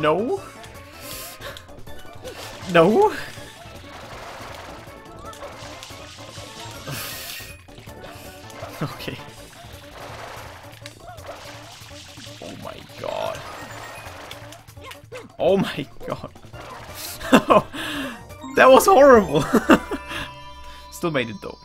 No. No. okay. Oh my god. Oh my god. that was horrible. Still made it though.